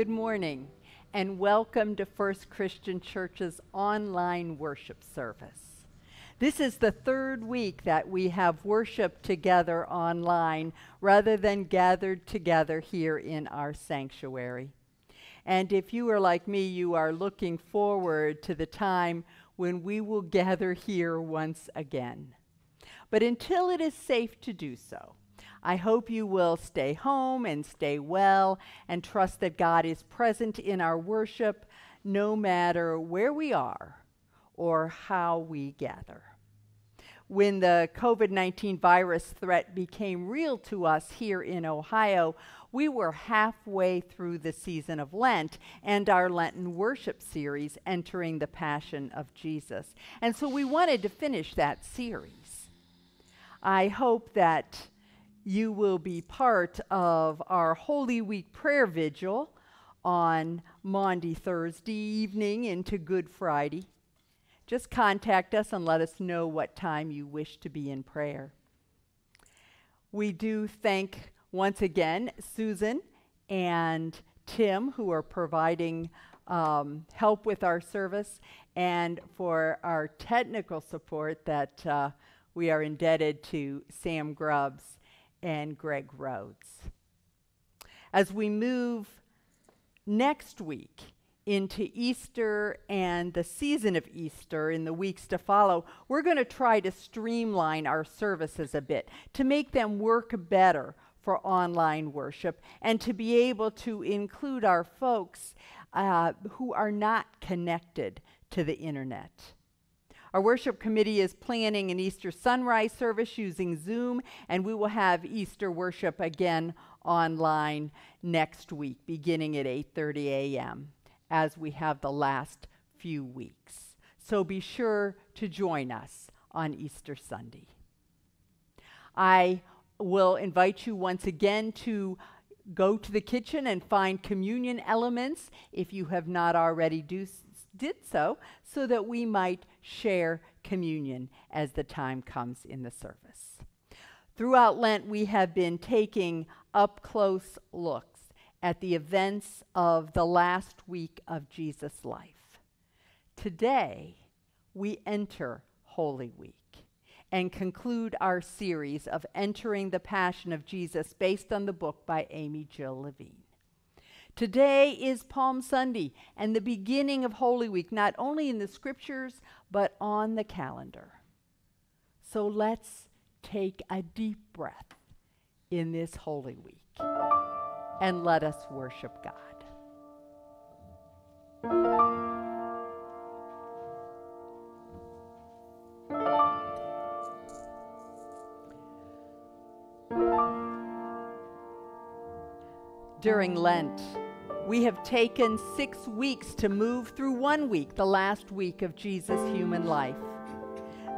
good morning, and welcome to First Christian Church's online worship service. This is the third week that we have worshiped together online rather than gathered together here in our sanctuary. And if you are like me, you are looking forward to the time when we will gather here once again. But until it is safe to do so, I hope you will stay home and stay well and trust that God is present in our worship no matter where we are or how we gather. When the COVID 19 virus threat became real to us here in Ohio, we were halfway through the season of Lent and our Lenten worship series, Entering the Passion of Jesus. And so we wanted to finish that series. I hope that you will be part of our Holy Week prayer vigil on Maundy Thursday evening into Good Friday. Just contact us and let us know what time you wish to be in prayer. We do thank once again Susan and Tim, who are providing um, help with our service, and for our technical support that uh, we are indebted to Sam Grubbs and Greg Rhodes. As we move next week into Easter and the season of Easter in the weeks to follow, we're going to try to streamline our services a bit to make them work better for online worship and to be able to include our folks uh, who are not connected to the internet. Our worship committee is planning an Easter sunrise service using Zoom, and we will have Easter worship again online next week, beginning at 8:30 a.m. as we have the last few weeks. So be sure to join us on Easter Sunday. I will invite you once again to go to the kitchen and find communion elements if you have not already do, did so, so that we might share communion as the time comes in the service. Throughout Lent, we have been taking up close looks at the events of the last week of Jesus' life. Today, we enter Holy Week and conclude our series of Entering the Passion of Jesus based on the book by Amy Jill Levine. Today is Palm Sunday and the beginning of Holy Week, not only in the scriptures, but on the calendar. So let's take a deep breath in this Holy Week and let us worship God. During Lent, we have taken six weeks to move through one week, the last week of Jesus' human life.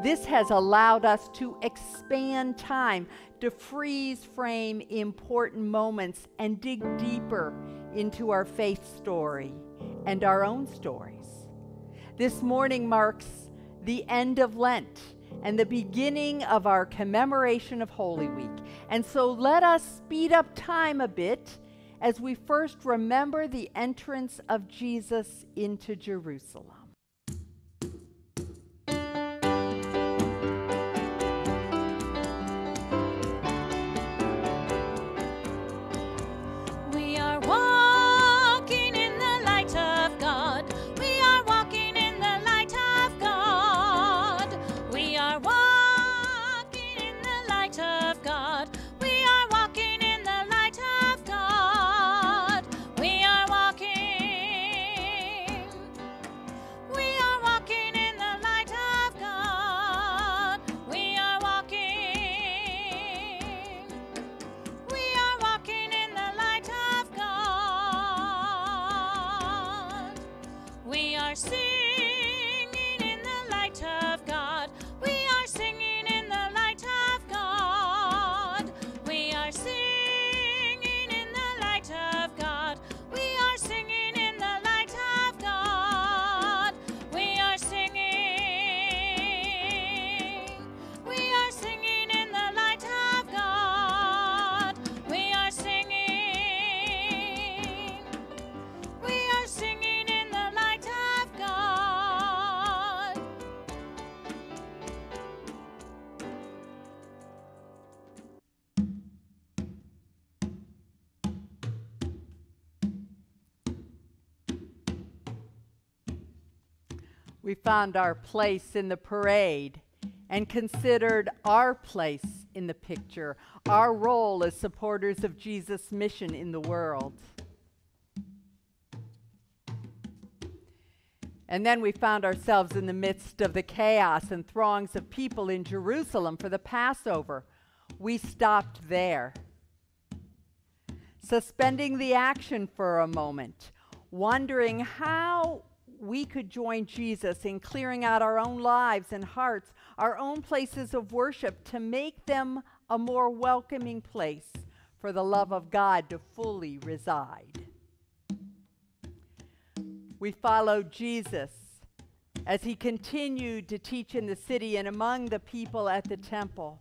This has allowed us to expand time, to freeze frame important moments, and dig deeper into our faith story and our own stories. This morning marks the end of Lent and the beginning of our commemoration of Holy Week. And so let us speed up time a bit as we first remember the entrance of Jesus into Jerusalem. Found our place in the parade and considered our place in the picture, our role as supporters of Jesus' mission in the world. And then we found ourselves in the midst of the chaos and throngs of people in Jerusalem for the Passover. We stopped there, suspending the action for a moment, wondering how we could join Jesus in clearing out our own lives and hearts, our own places of worship, to make them a more welcoming place for the love of God to fully reside we followed Jesus as he continued to teach in the city and among the people at the temple.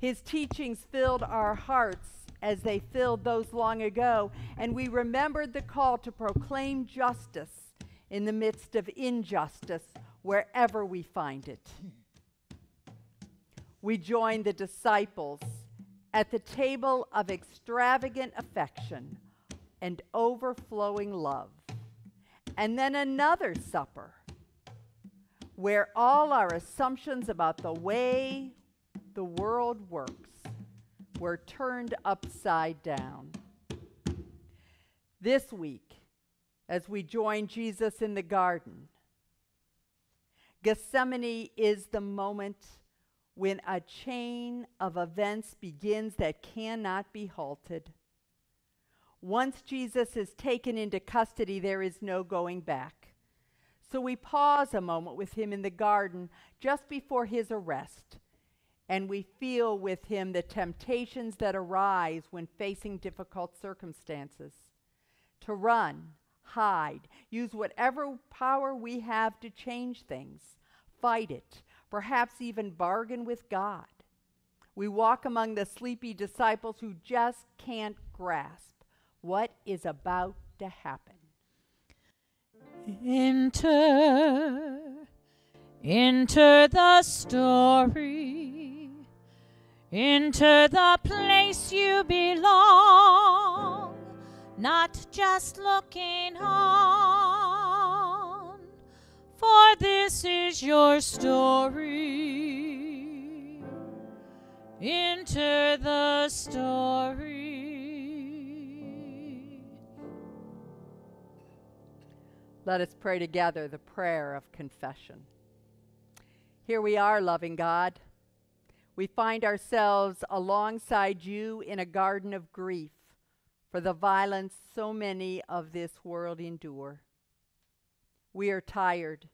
His teachings filled our hearts as they filled those long ago, and we remembered the call to proclaim justice in the midst of injustice wherever we find it. We join the disciples at the table of extravagant affection and overflowing love and then another supper where all our assumptions about the way the world works were turned upside down. This week, as we join Jesus in the garden, Gethsemane is the moment when a chain of events begins that cannot be halted. Once Jesus is taken into custody, there is no going back. So we pause a moment with him in the garden just before his arrest, and we feel with him the temptations that arise when facing difficult circumstances to run, hide, use whatever power we have to change things, fight it, perhaps even bargain with God. We walk among the sleepy disciples who just can't grasp what is about to happen. Enter, enter the story, enter the place you belong, not just looking on, for this is your story. Enter the story. Let us pray together the prayer of confession. Here we are, loving God. We find ourselves alongside you in a garden of grief for the violence so many of this world endure. We are tired.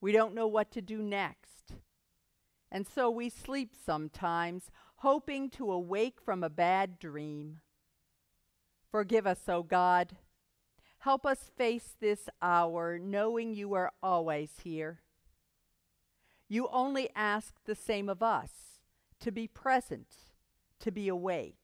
We don't know what to do next. And so we sleep sometimes, hoping to awake from a bad dream. Forgive us, O God Help us face this hour knowing you are always here. You only ask the same of us to be present, to be awake.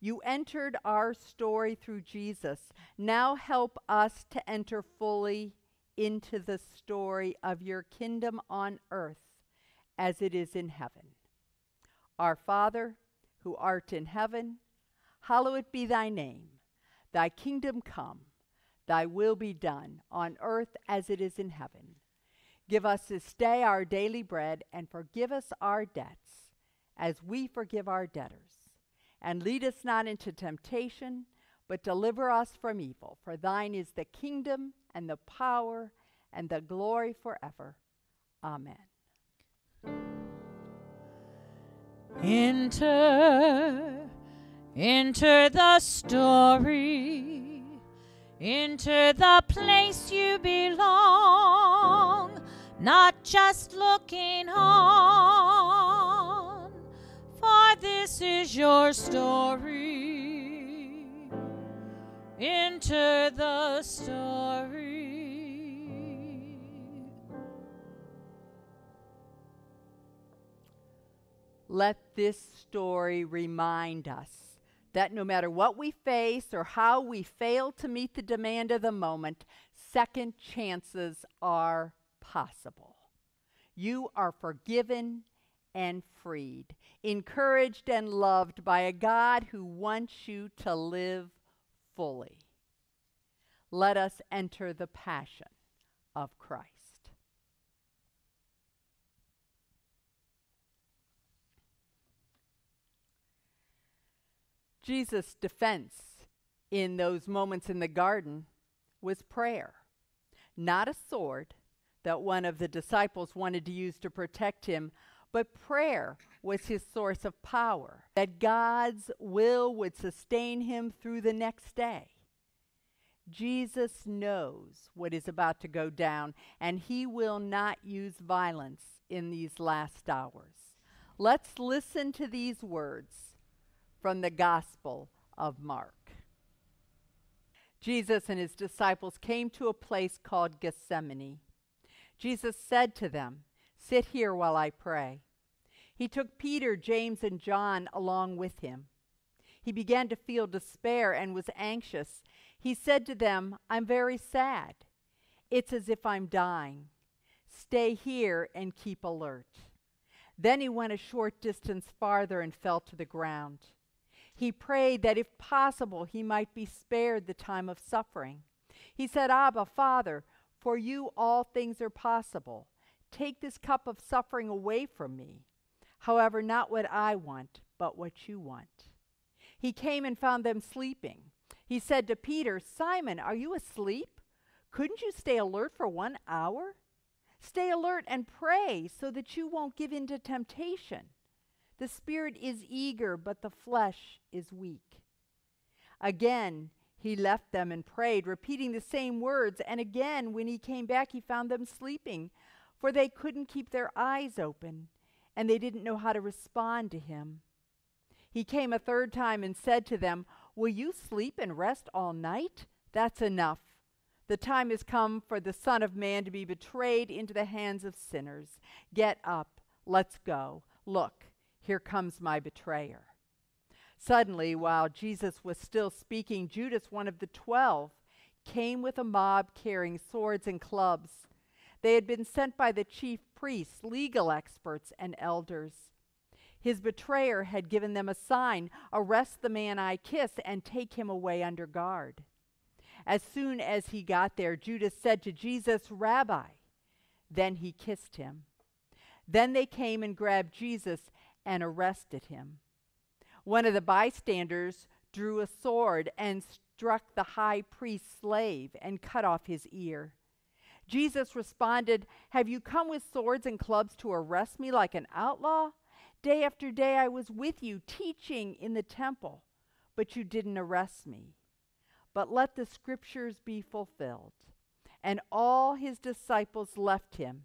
You entered our story through Jesus. Now help us to enter fully into the story of your kingdom on earth as it is in heaven. Our Father, who art in heaven, hallowed be thy name. Thy kingdom come, thy will be done, on earth as it is in heaven. Give us this day our daily bread, and forgive us our debts, as we forgive our debtors. And lead us not into temptation, but deliver us from evil. For thine is the kingdom, and the power, and the glory forever. Amen. Enter Enter the story. Enter the place you belong, not just looking on, this is your story. Enter the story. Let this story remind us that no matter what we face or how we fail to meet the demand of the moment, second chances are possible. You are forgiven and freed, encouraged and loved by a God who wants you to live fully. Let us enter the passion of Christ. Jesus' defense in those moments in the garden was prayer, not a sword that one of the disciples wanted to use to protect him, but prayer was his source of power, that God's will would sustain him through the next day. Jesus knows what is about to go down, and he will not use violence in these last hours. Let's listen to these words from the Gospel of Mark. Jesus and his disciples came to a place called Gethsemane. Jesus said to them, Sit here while I pray. He took Peter, James, and John along with him. He began to feel despair and was anxious. He said to them, I'm very sad. It's as if I'm dying. Stay here and keep alert. Then he went a short distance farther and fell to the ground. He prayed that if possible he might be spared the time of suffering. He said, Abba, Father, for you all things are possible. Take this cup of suffering away from me. However, not what I want, but what you want. He came and found them sleeping. He said to Peter, Simon, are you asleep? Couldn't you stay alert for one hour? Stay alert and pray so that you won't give in to temptation. The spirit is eager, but the flesh is weak. Again, he left them and prayed, repeating the same words. And again, when he came back, he found them sleeping, for they couldn't keep their eyes open, and they didn't know how to respond to him. He came a third time and said to them, Will you sleep and rest all night? That's enough. The time has come for the Son of Man to be betrayed into the hands of sinners. Get up, let's go. Look, here comes my betrayer. Suddenly, while Jesus was still speaking, Judas, one of the twelve, came with a mob carrying swords and clubs. They had been sent by the chief priests, legal experts, and elders. His betrayer had given them a sign arrest the man I kiss and take him away under guard. As soon as he got there, Judas said to Jesus, Rabbi. Then he kissed him. Then they came and grabbed Jesus and arrested him. One of the bystanders drew a sword and struck the high priest's slave and cut off his ear. Jesus responded, Have you come with swords and clubs to arrest me like an outlaw? Day after day I was with you, teaching in the temple, but you didn't arrest me. But let the scriptures be fulfilled. And all his disciples left him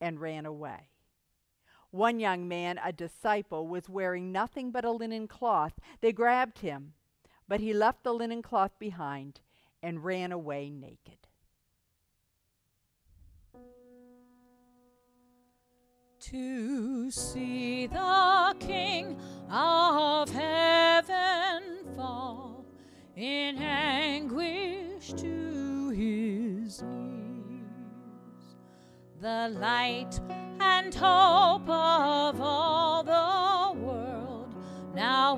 and ran away. One young man, a disciple, was wearing nothing but a linen cloth. They grabbed him, but he left the linen cloth behind and ran away naked. To see the King of heaven fall in anguish to his knees. The light and hope of all the world now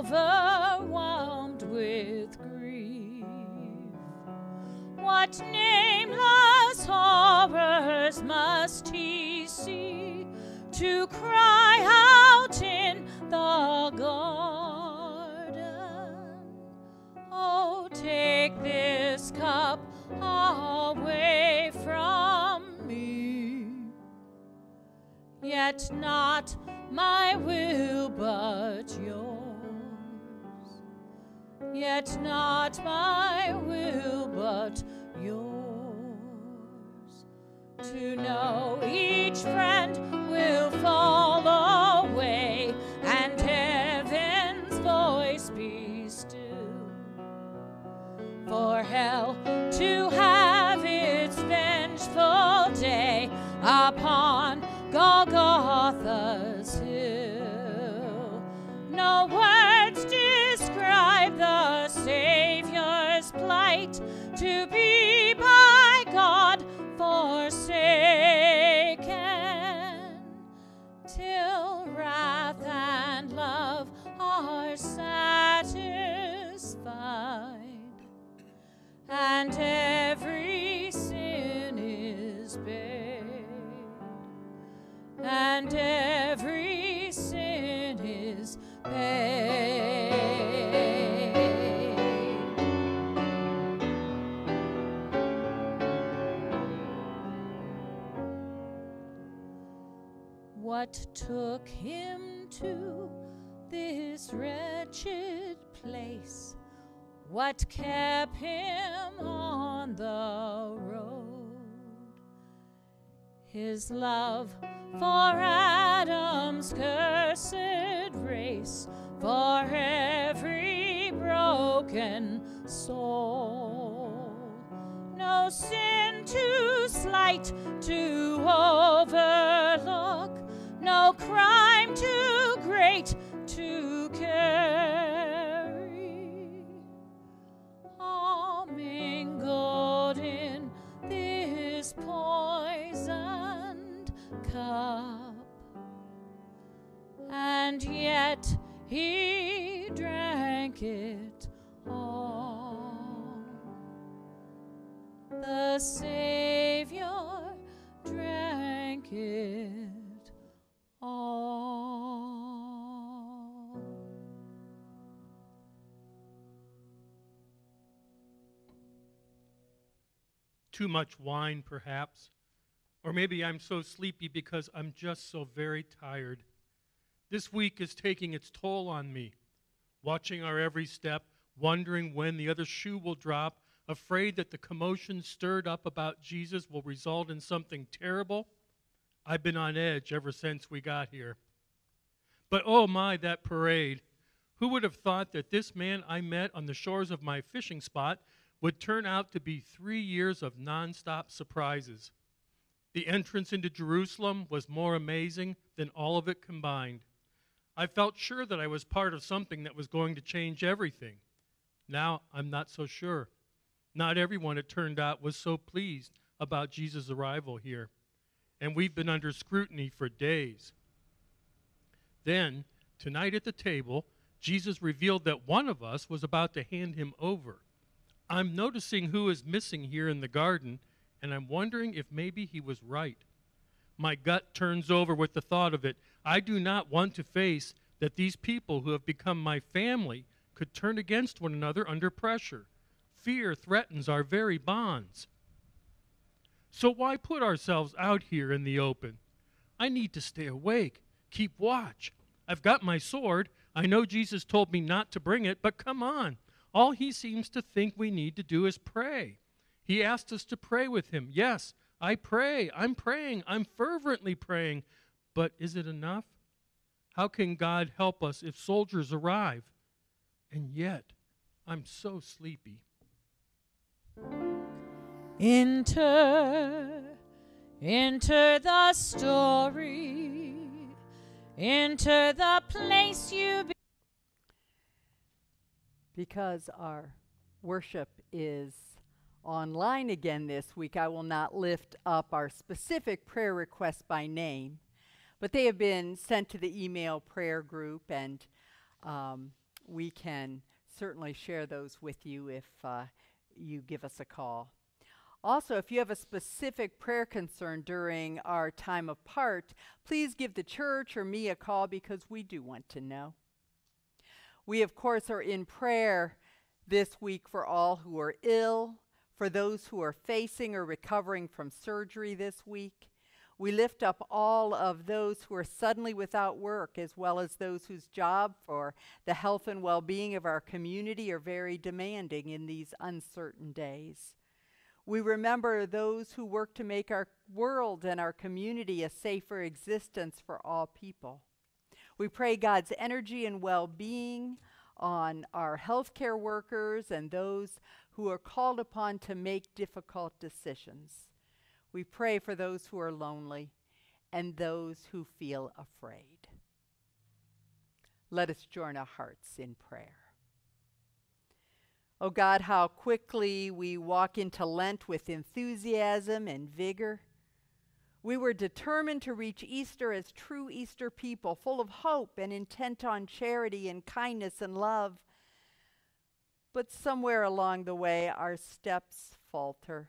overwhelmed with grief. What nameless horrors must he see? To cry out in the garden. Oh, take this cup away from me. Yet not my will, but yours. Yet not my will, but to know each friend will fall away and heaven's voice be still. For hell to have its vengeful day upon Golgotha's hill. No and every sin is paid, and every sin is paid. What took him to this wretched? What kept him on the road? His love for Adam's cursed race, for every broken soul. No sin too slight to overlook, no crime too great to carry. And yet he drank it all. The Savior drank it all. too much wine, perhaps. Or maybe I'm so sleepy because I'm just so very tired. This week is taking its toll on me, watching our every step, wondering when the other shoe will drop, afraid that the commotion stirred up about Jesus will result in something terrible. I've been on edge ever since we got here. But oh my, that parade. Who would have thought that this man I met on the shores of my fishing spot would turn out to be three years of nonstop surprises? The entrance into Jerusalem was more amazing than all of it combined. I felt sure that I was part of something that was going to change everything. Now I'm not so sure. Not everyone, it turned out, was so pleased about Jesus' arrival here. And we've been under scrutiny for days. Then, tonight at the table, Jesus revealed that one of us was about to hand him over. I'm noticing who is missing here in the garden, and I'm wondering if maybe he was right. My gut turns over with the thought of it. I do not want to face that these people who have become my family could turn against one another under pressure. Fear threatens our very bonds. So why put ourselves out here in the open? I need to stay awake, keep watch. I've got my sword. I know Jesus told me not to bring it, but come on. All he seems to think we need to do is pray. He asked us to pray with him. Yes, I pray. I'm praying. I'm fervently praying. But is it enough? How can God help us if soldiers arrive? And yet, I'm so sleepy. Enter, enter the story, enter the place you be. Because our worship is online again this week, I will not lift up our specific prayer requests by name, but they have been sent to the email prayer group, and um, we can certainly share those with you if uh, you give us a call. Also, if you have a specific prayer concern during our time apart, please give the church or me a call because we do want to know. We, of course, are in prayer this week for all who are ill, for those who are facing or recovering from surgery this week. We lift up all of those who are suddenly without work, as well as those whose job for the health and well being of our community are very demanding in these uncertain days. We remember those who work to make our world and our community a safer existence for all people. We pray God's energy and well being on our healthcare workers and those who are called upon to make difficult decisions. We pray for those who are lonely and those who feel afraid. Let us join our hearts in prayer. Oh God, how quickly we walk into Lent with enthusiasm and vigor. We were determined to reach Easter as true Easter people, full of hope and intent on charity and kindness and love. But somewhere along the way, our steps falter,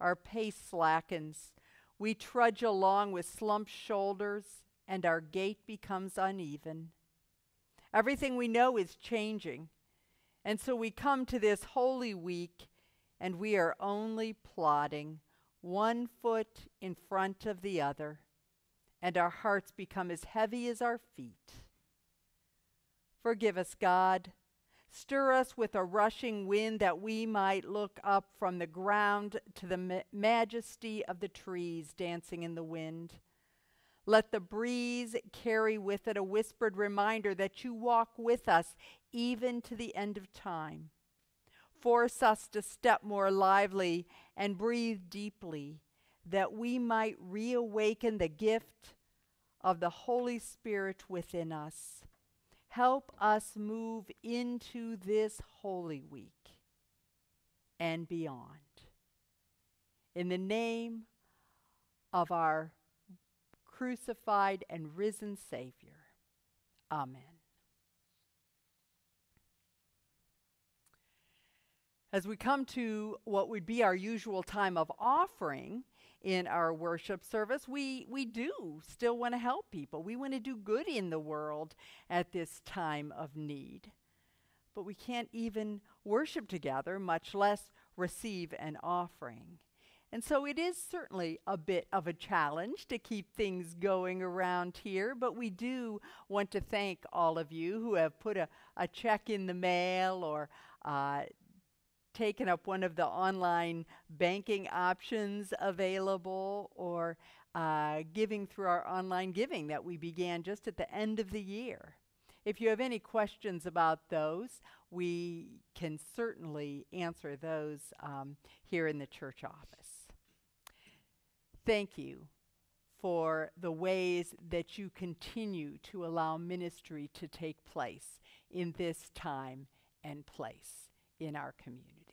our pace slackens. We trudge along with slumped shoulders, and our gait becomes uneven. Everything we know is changing. And so we come to this Holy Week and we are only plodding one foot in front of the other and our hearts become as heavy as our feet. Forgive us, God. Stir us with a rushing wind that we might look up from the ground to the ma- majesty of the trees dancing in the wind. Let the breeze carry with it a whispered reminder that you walk with us even to the end of time. Force us to step more lively and breathe deeply that we might reawaken the gift of the Holy Spirit within us Help us move into this Holy Week and beyond. In the name of our crucified and risen Savior. Amen. As we come to what would be our usual time of offering, in our worship service, we, we do still want to help people. We want to do good in the world at this time of need. But we can't even worship together, much less receive an offering. And so it is certainly a bit of a challenge to keep things going around here, but we do want to thank all of you who have put a, a check in the mail or uh, taken up one of the online banking options available or uh, giving through our online giving that we began just at the end of the year. If you have any questions about those, we can certainly answer those um, here in the church office. Thank you for the ways that you continue to allow ministry to take place in this time and place in our community.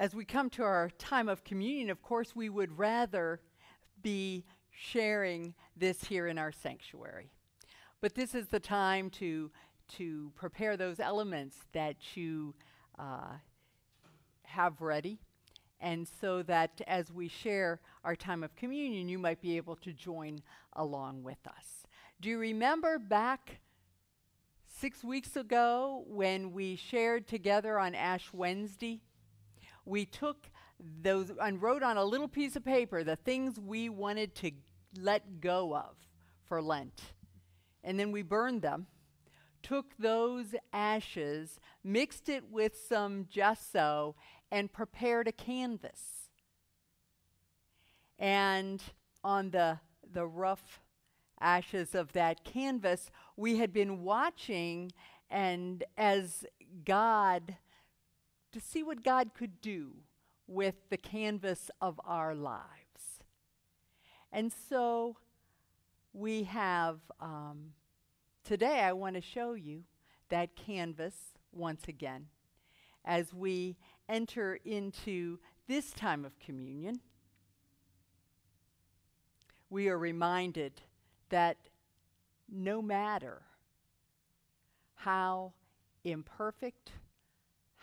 As we come to our time of communion, of course, we would rather be sharing this here in our sanctuary. But this is the time to, to prepare those elements that you uh, have ready. And so that as we share our time of communion, you might be able to join along with us. Do you remember back six weeks ago when we shared together on Ash Wednesday? We took those and wrote on a little piece of paper the things we wanted to let go of for Lent. And then we burned them, took those ashes, mixed it with some gesso, and prepared a canvas. And on the, the rough ashes of that canvas, we had been watching, and as God to see what God could do with the canvas of our lives. And so we have, um, today I want to show you that canvas once again as we enter into this time of communion. We are reminded that no matter how imperfect,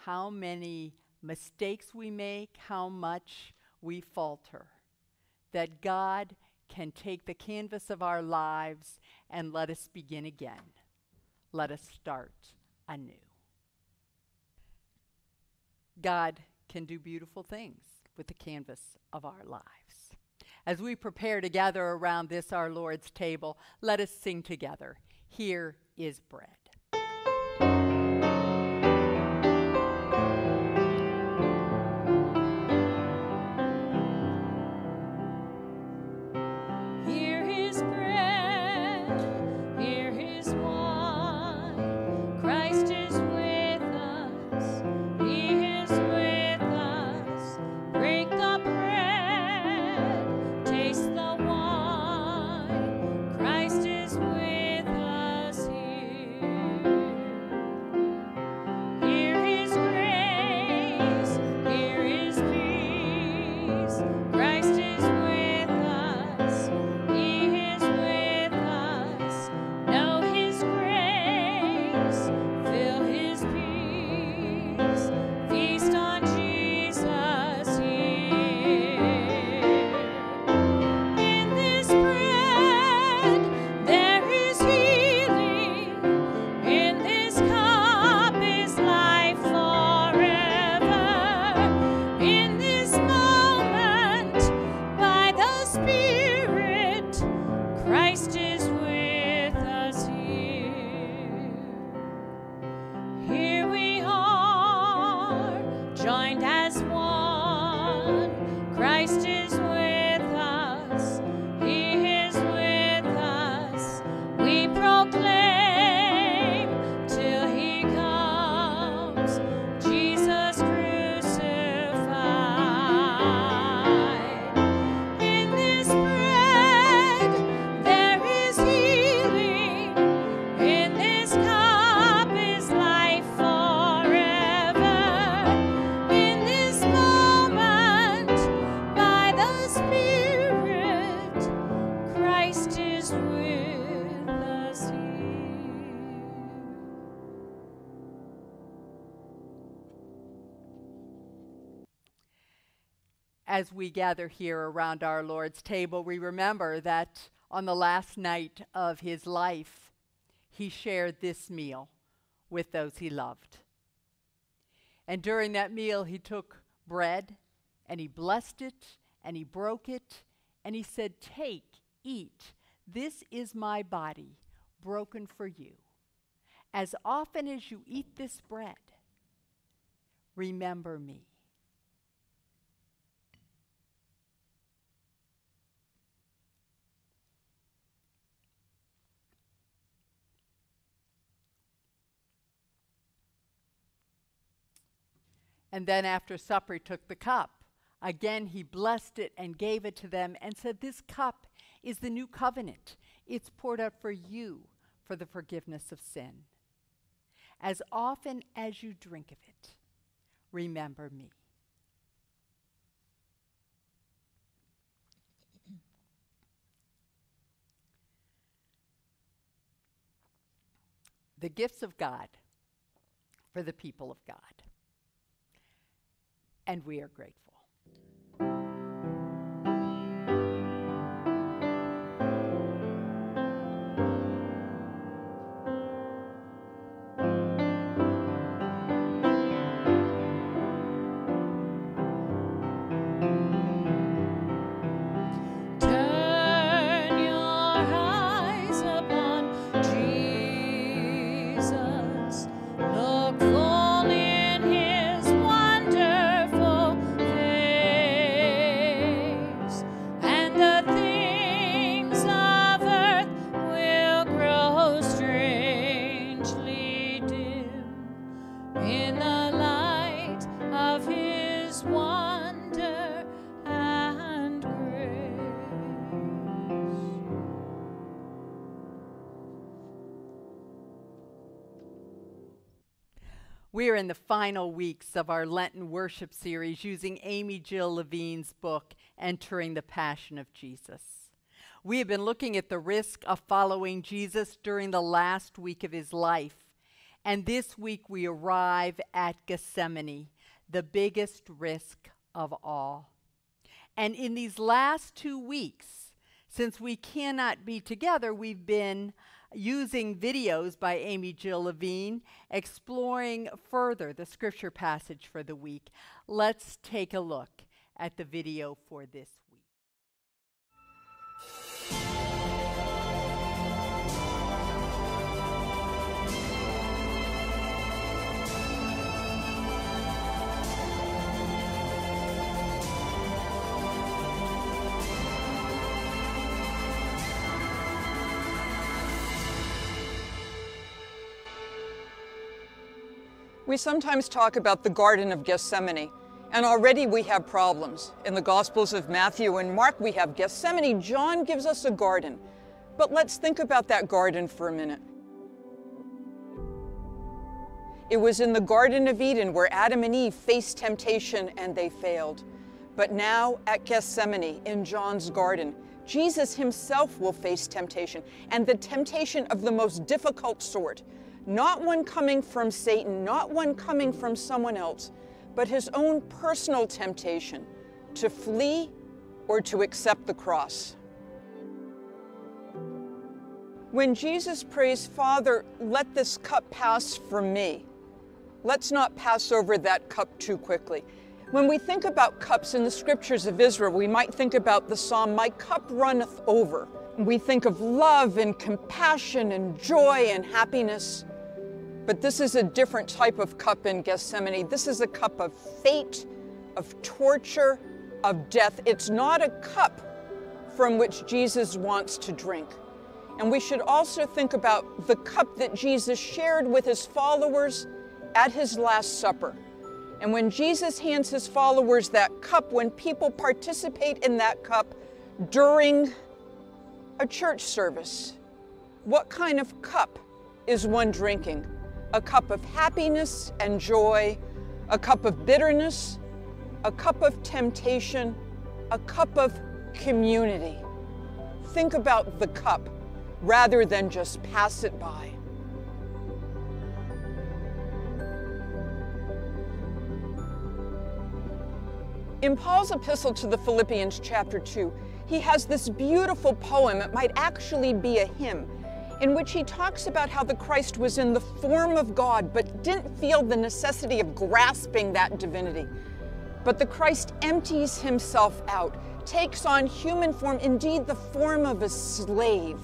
how many mistakes we make, how much we falter. That God can take the canvas of our lives and let us begin again. Let us start anew. God can do beautiful things with the canvas of our lives. As we prepare to gather around this, our Lord's table, let us sing together. Here is bread. We gather here around our Lord's table, we remember that on the last night of his life, he shared this meal with those he loved. And during that meal, he took bread and he blessed it and he broke it and he said, Take, eat. This is my body broken for you. As often as you eat this bread, remember me. And then after supper, he took the cup. Again, he blessed it and gave it to them and said, This cup is the new covenant. It's poured out for you for the forgiveness of sin. As often as you drink of it, remember me. the gifts of God for the people of God and we are grateful. We are in the final weeks of our Lenten worship series using Amy Jill Levine's book, Entering the Passion of Jesus. We have been looking at the risk of following Jesus during the last week of his life. And this week we arrive at Gethsemane, the biggest risk of all. And in these last two weeks, since we cannot be together, we've been using videos by Amy Jill Levine, exploring further the scripture passage for the week. Let's take a look at the video for this We sometimes talk about the Garden of Gethsemane, and already we have problems. In the Gospels of Matthew and Mark, we have Gethsemane. John gives us a garden. But let's think about that garden for a minute. It was in the Garden of Eden where Adam and Eve faced temptation and they failed. But now at Gethsemane, in John's garden, Jesus himself will face temptation, and the temptation of the most difficult sort not one coming from Satan, not one coming from someone else, but his own personal temptation to flee or to accept the cross. When Jesus prays, Father, let this cup pass from me, let's not pass over that cup too quickly. When we think about cups in the scriptures of Israel, we might think about the psalm, My cup runneth over. We think of love and compassion and joy and happiness. But this is a different type of cup in Gethsemane. This is a cup of fate, of torture, of death. It's not a cup from which Jesus wants to drink. And we should also think about the cup that Jesus shared with his followers at his Last Supper. And when Jesus hands his followers that cup, when people participate in that cup during a church service, what kind of cup is one drinking? A cup of happiness and joy, a cup of bitterness, a cup of temptation, a cup of community. Think about the cup rather than just pass it by. In Paul's epistle to the Philippians, chapter 2, he has this beautiful poem. It might actually be a hymn in which he talks about how the Christ was in the form of God but didn't feel the necessity of grasping that divinity. But the Christ empties himself out, takes on human form, indeed the form of a slave.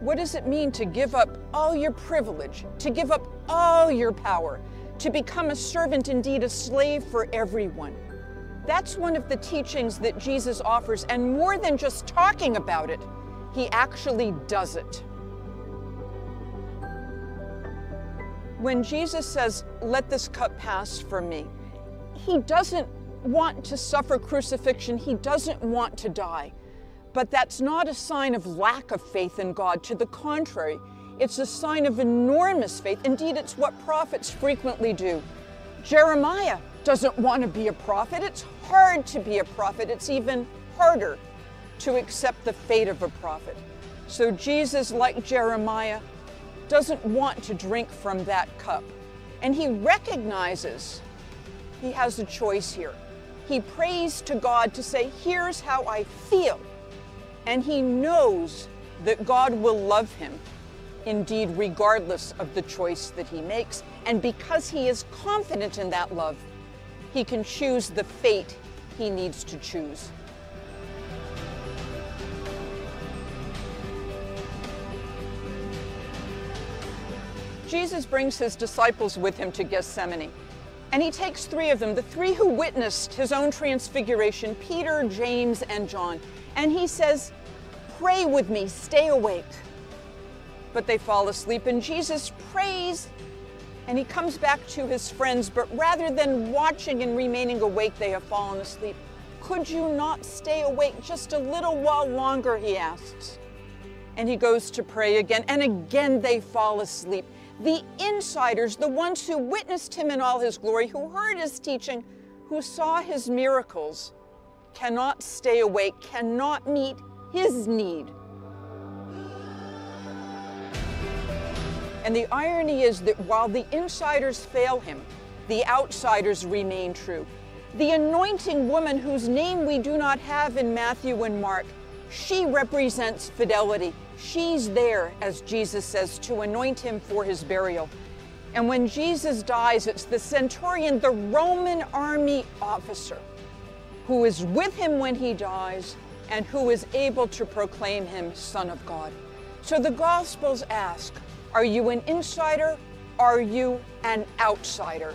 What does it mean to give up all your privilege, to give up all your power, to become a servant, indeed a slave for everyone? That's one of the teachings that Jesus offers, and more than just talking about it, he actually does it. When Jesus says, Let this cup pass from me, he doesn't want to suffer crucifixion, he doesn't want to die. But that's not a sign of lack of faith in God. To the contrary, it's a sign of enormous faith. Indeed, it's what prophets frequently do. Jeremiah doesn't want to be a prophet. It's hard to be a prophet. It's even harder to accept the fate of a prophet. So Jesus, like Jeremiah, doesn't want to drink from that cup. And he recognizes he has a choice here. He prays to God to say, Here's how I feel. And he knows that God will love him, indeed, regardless of the choice that he makes. And because he is confident in that love, he can choose the fate he needs to choose. Jesus brings his disciples with him to Gethsemane. And he takes three of them, the three who witnessed his own transfiguration Peter, James, and John. And he says, Pray with me, stay awake. But they fall asleep, and Jesus prays and he comes back to his friends, but rather than watching and remaining awake, they have fallen asleep. Could you not stay awake just a little while longer? He asks. And he goes to pray again, and again they fall asleep. The insiders, the ones who witnessed him in all his glory, who heard his teaching, who saw his miracles, cannot stay awake, cannot meet his need. And the irony is that while the insiders fail him, the outsiders remain true. The anointing woman, whose name we do not have in Matthew and Mark, she represents fidelity. She's there, as Jesus says, to anoint him for his burial. And when Jesus dies, it's the centurion, the Roman army officer, who is with him when he dies and who is able to proclaim him Son of God. So the Gospels ask are you an insider? Are you an outsider?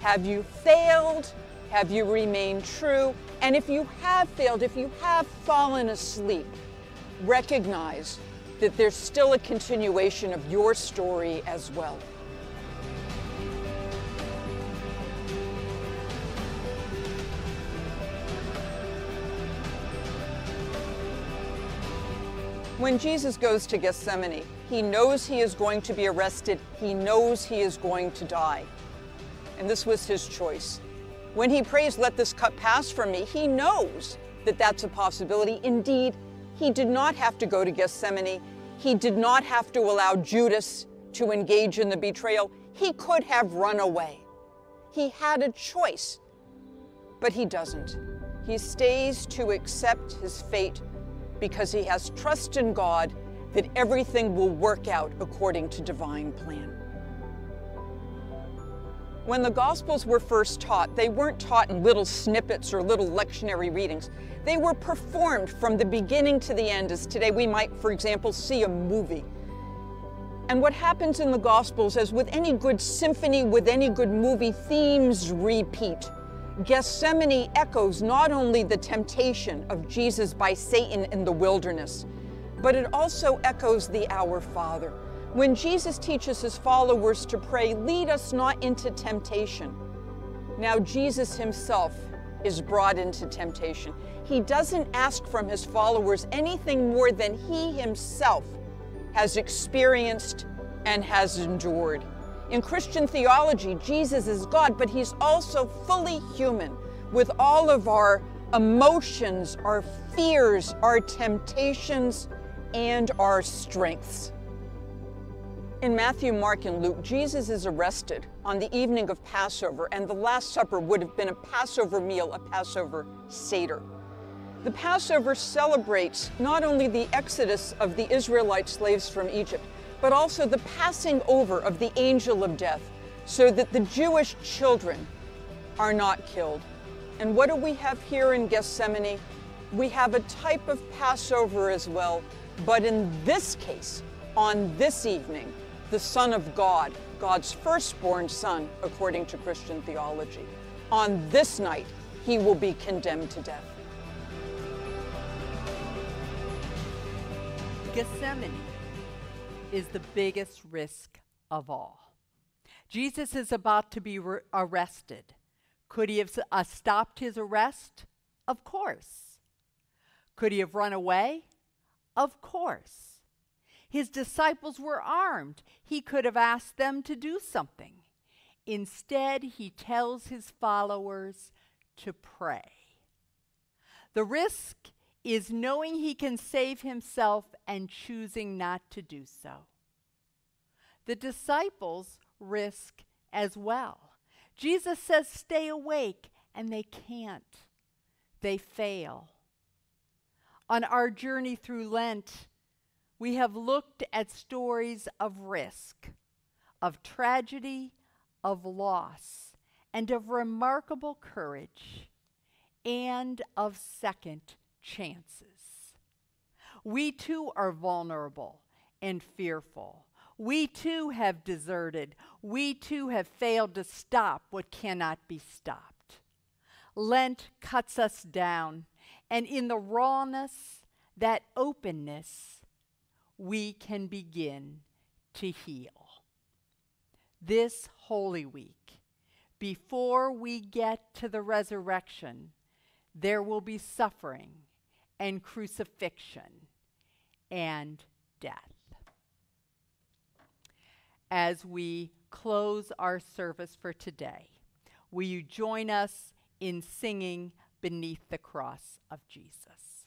Have you failed? Have you remained true? And if you have failed, if you have fallen asleep, recognize that there's still a continuation of your story as well. When Jesus goes to Gethsemane, he knows he is going to be arrested. He knows he is going to die. And this was his choice. When he prays, Let this cup pass from me, he knows that that's a possibility. Indeed, he did not have to go to Gethsemane. He did not have to allow Judas to engage in the betrayal. He could have run away. He had a choice, but he doesn't. He stays to accept his fate because he has trust in God that everything will work out according to divine plan. When the Gospels were first taught, they weren't taught in little snippets or little lectionary readings. They were performed from the beginning to the end, as today we might, for example, see a movie. And what happens in the Gospels, as with any good symphony, with any good movie, themes repeat. Gethsemane echoes not only the temptation of Jesus by Satan in the wilderness, but it also echoes the Our Father. When Jesus teaches his followers to pray, lead us not into temptation. Now, Jesus himself is brought into temptation. He doesn't ask from his followers anything more than he himself has experienced and has endured. In Christian theology, Jesus is God, but he's also fully human with all of our emotions, our fears, our temptations, and our strengths. In Matthew, Mark, and Luke, Jesus is arrested on the evening of Passover, and the Last Supper would have been a Passover meal, a Passover Seder. The Passover celebrates not only the exodus of the Israelite slaves from Egypt, but also the passing over of the angel of death, so that the Jewish children are not killed. And what do we have here in Gethsemane? We have a type of Passover as well, but in this case, on this evening, the Son of God, God's firstborn Son, according to Christian theology, on this night, he will be condemned to death. Gethsemane is the biggest risk of all. Jesus is about to be re- arrested. Could he have uh, stopped his arrest? Of course. Could he have run away? Of course. His disciples were armed. He could have asked them to do something. Instead, he tells his followers to pray. The risk is knowing he can save himself and choosing not to do so. The disciples risk as well. Jesus says, stay awake, and they can't. They fail. On our journey through Lent, we have looked at stories of risk, of tragedy, of loss, and of remarkable courage, and of second chances. We too are vulnerable and fearful. We too have deserted. We too have failed to stop what cannot be stopped. Lent cuts us down, and in the rawness, that openness, we can begin to heal. This Holy Week, before we get to the resurrection, there will be suffering and crucifixion and death. As we close our service for today, will you join us in singing Beneath the Cross of Jesus?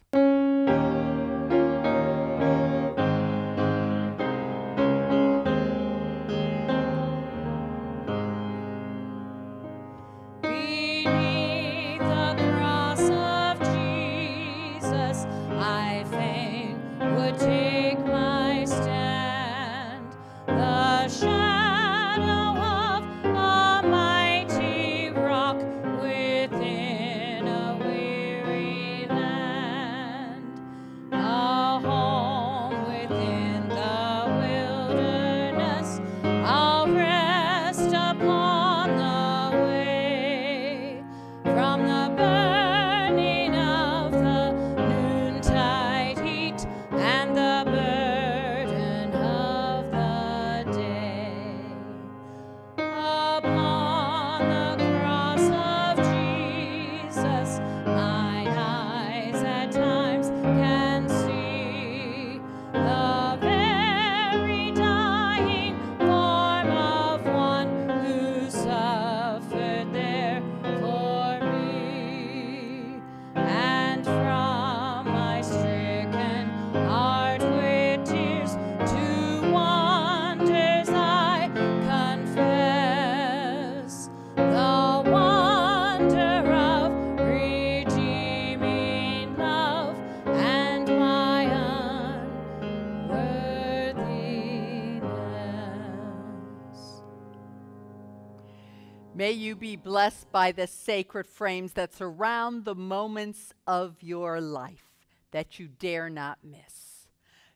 You be blessed by the sacred frames that surround the moments of your life that you dare not miss.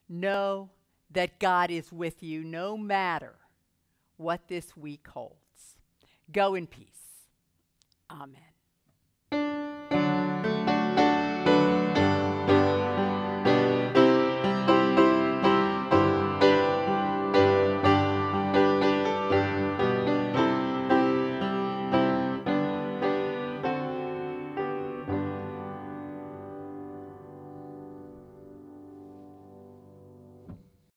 Know that God is with you no matter what this week holds. Go in peace. Amen.